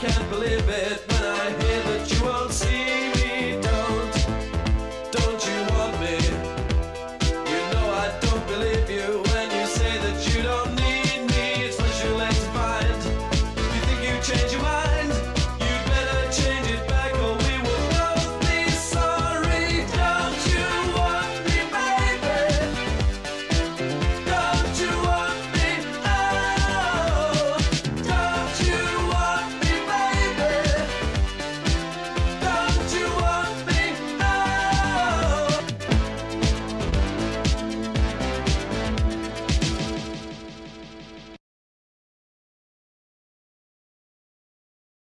can't believe it when I hear that you won't see.